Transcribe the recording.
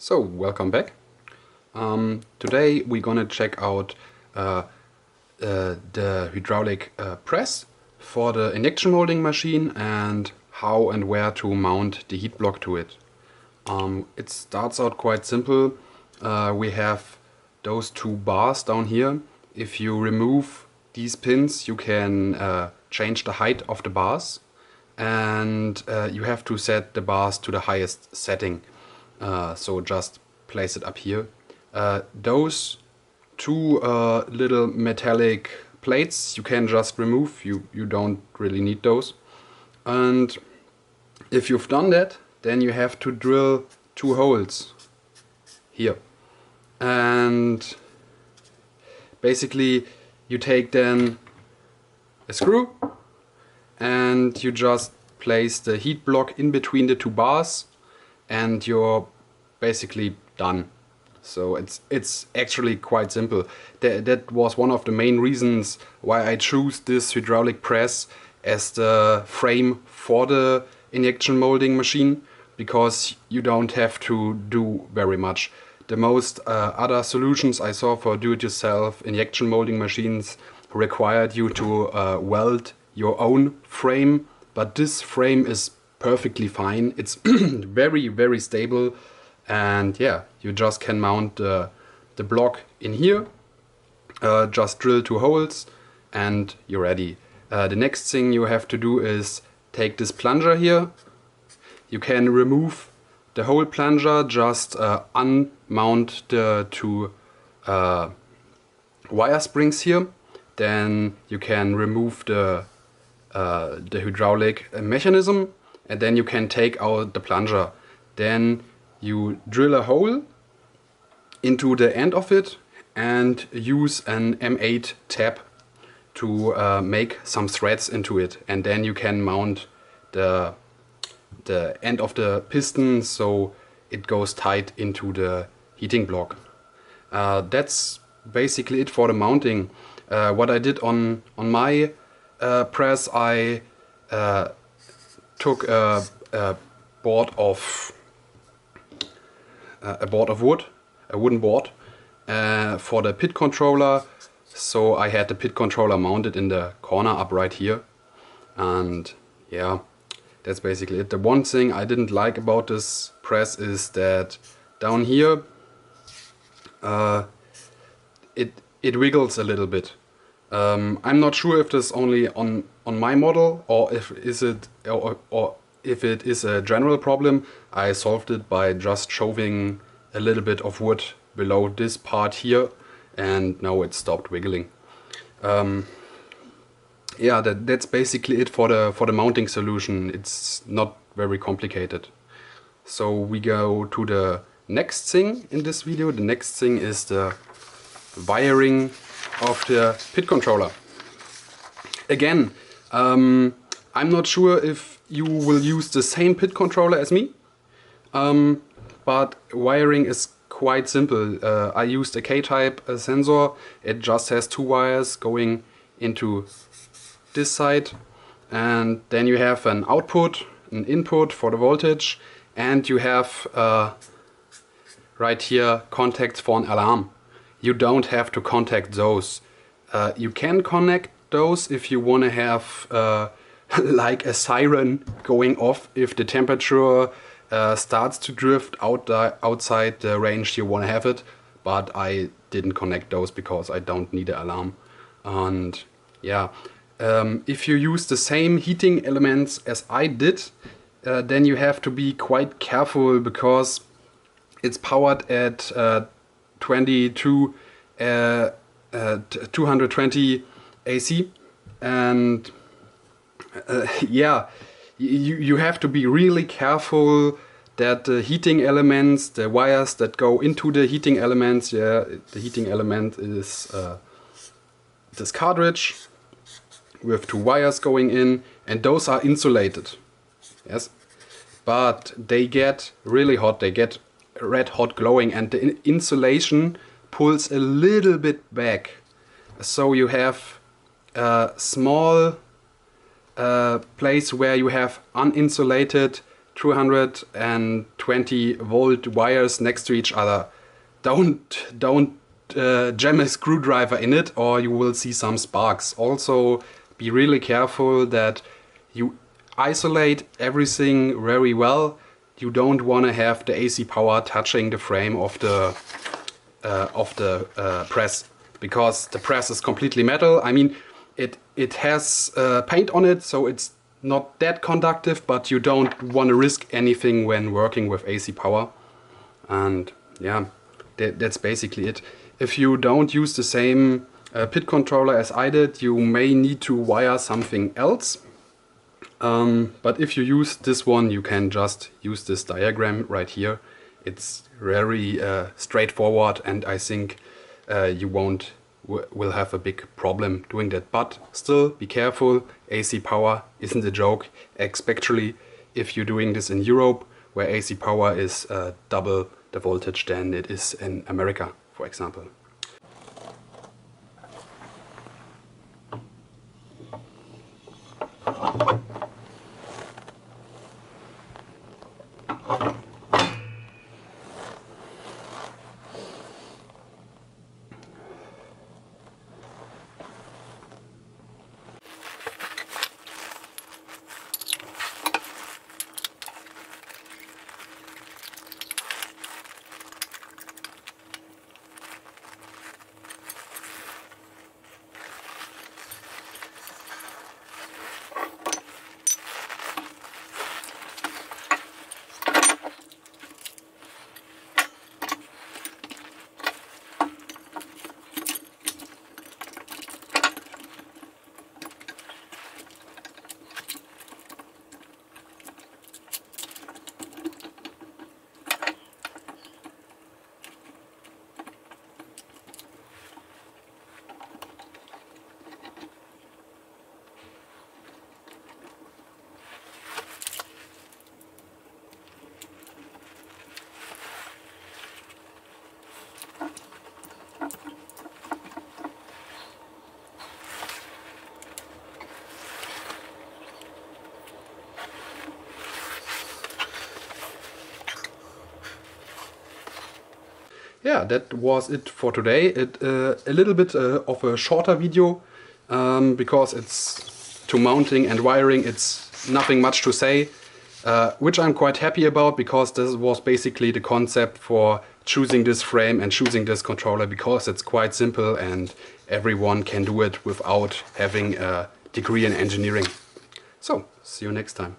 So, welcome back. Um, today we're gonna check out uh, uh, the hydraulic uh, press for the injection molding machine and how and where to mount the heat block to it. Um, it starts out quite simple. Uh, we have those two bars down here. If you remove these pins you can uh, change the height of the bars and uh, you have to set the bars to the highest setting. Uh, so just place it up here. Uh, those two uh, little metallic plates you can just remove, you, you don't really need those. And if you've done that, then you have to drill two holes here. And basically you take then a screw and you just place the heat block in between the two bars and you're basically done. So it's it's actually quite simple. That, that was one of the main reasons why I chose this hydraulic press as the frame for the injection molding machine because you don't have to do very much. The most uh, other solutions I saw for do-it-yourself injection molding machines required you to uh, weld your own frame, but this frame is perfectly fine. It's very, very stable. And yeah, you just can mount the, the block in here. Uh, just drill two holes and you're ready. Uh, the next thing you have to do is take this plunger here. You can remove the whole plunger, just uh, unmount the two uh, wire springs here. Then you can remove the, uh, the hydraulic mechanism and then you can take out the plunger. Then you drill a hole into the end of it and use an M8 tab to uh, make some threads into it and then you can mount the the end of the piston so it goes tight into the heating block. Uh, that's basically it for the mounting. Uh, what I did on on my uh, press, I uh, took a, a board of a board of wood, a wooden board, uh, for the PID controller. So I had the PID controller mounted in the corner up right here, and yeah, that's basically it. The one thing I didn't like about this press is that down here uh, it it wiggles a little bit. Um, I'm not sure if this only on on my model or if is it or, or if it is a general problem. I solved it by just shoving a little bit of wood below this part here and now it stopped wiggling. Um, yeah, that, that's basically it for the for the mounting solution. It's not very complicated. So we go to the next thing in this video. The next thing is the wiring of the PID controller. Again, um, I'm not sure if you will use the same PID controller as me, um, but wiring is quite simple. Uh, I used a K-type sensor. It just has two wires going into this side and then you have an output, an input for the voltage and you have uh, right here contacts for an alarm. You don't have to contact those. Uh, you can connect those if you want to have uh, like a siren going off if the temperature uh, starts to drift out the, outside the range you want to have it. But I didn't connect those because I don't need an alarm. And yeah, um, if you use the same heating elements as I did, uh, then you have to be quite careful because it's powered at uh, 22 uh, 220 AC and uh, yeah you, you have to be really careful that the heating elements the wires that go into the heating elements yeah the heating element is uh, this cartridge with two wires going in and those are insulated yes? But they get really hot they get red hot glowing and the insulation pulls a little bit back. So you have a small uh, place where you have uninsulated 220 volt wires next to each other. Don't don't uh, jam a screwdriver in it or you will see some sparks. Also be really careful that you isolate everything very well. You don't want to have the AC power touching the frame of the uh, of the uh, press because the press is completely metal. I mean, it it has uh, paint on it, so it's not that conductive, but you don't want to risk anything when working with AC power. And yeah, that, that's basically it. If you don't use the same uh, PID controller as I did, you may need to wire something else. Um, but if you use this one, you can just use this diagram right here. It's very uh, straightforward and I think uh, you won't will have a big problem doing that. But still, be careful. AC power isn't a joke, especially if you're doing this in Europe, where AC power is uh, double the voltage than it is in America, for example. Yeah, that was it for today. It uh, a little bit uh, of a shorter video um, because it's to mounting and wiring. It's nothing much to say, uh, which I'm quite happy about because this was basically the concept for choosing this frame and choosing this controller because it's quite simple and everyone can do it without having a degree in engineering. So, see you next time.